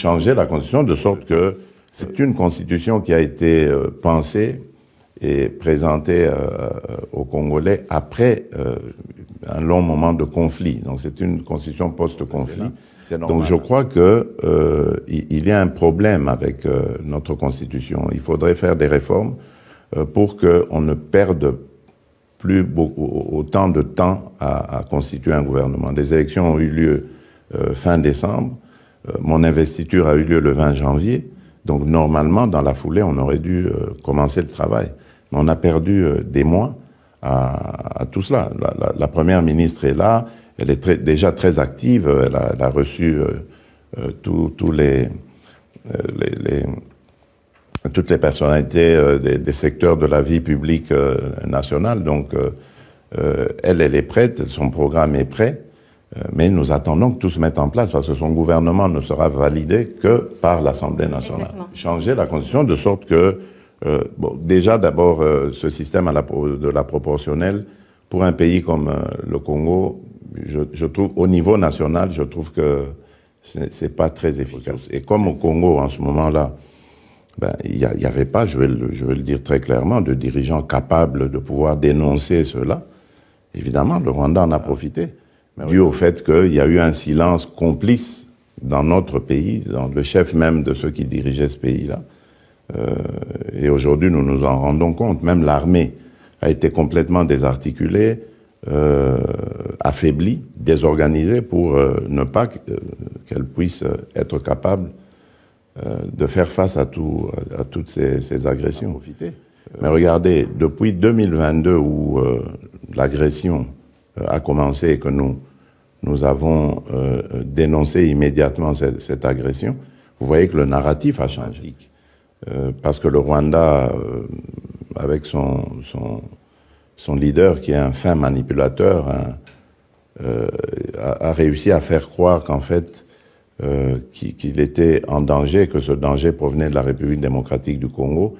changer la constitution de sorte que c'est une constitution qui a été euh, pensée et présentée euh, aux Congolais après euh, un long moment de conflit. Donc c'est une constitution post-conflit. Donc je crois que il y a un problème avec notre constitution. Il faudrait faire des réformes pour qu'on ne perde plus beaucoup, autant de temps à, à, constituer un gouvernement. Les élections ont eu lieu fin décembre. Euh, mon investiture a eu lieu le 20 janvier. Donc normalement, dans la foulée, on aurait dû euh, commencer le travail. Mais on a perdu euh, des mois à, tout cela. La, première ministre est là, elle est déjà très active, elle a, reçu toutes les personnalités des, secteurs de la vie publique nationale. Donc elle, elle est prête, son programme est prêt. Euh, mais nous attendons que tout se mette en place parce que son gouvernement ne sera validé que par l'Assemblée nationale. Changer la Constitution de sorte que, euh, bon, déjà d'abord, euh, ce système à la, de la proportionnelle, pour un pays comme le Congo, je, je, trouve, au niveau national, je trouve que c'est pas très efficace. Et comme au Congo, en ce moment-là, ben, il n'y avait pas, je vais, le, je vais le dire très clairement, de dirigeants capables de pouvoir dénoncer cela. Évidemment, le Rwanda en a profité dû au fait qu'il y a eu un silence complice dans notre pays, dans le chef même de ceux qui dirigeaient ce pays-là. Euh, et aujourd'hui, nous nous en rendons compte. Même l'armée a été complètement désarticulée, euh, affaiblie, désorganisée pour euh, ne pas qu'elle puisse être capable de faire face à, tout, à toutes ces, ces agressions. Mais regardez, depuis 2022 où l'agression a commencé et que nous nous avons euh, dénoncé immédiatement cette, agression, vous voyez que le narratif a changé. Euh, parce que le Rwanda, euh, avec son, son, son, leader qui est un fin manipulateur, a, réussi à faire croire qu'en fait, qu'il était en danger, que ce danger provenait de la République démocratique du Congo,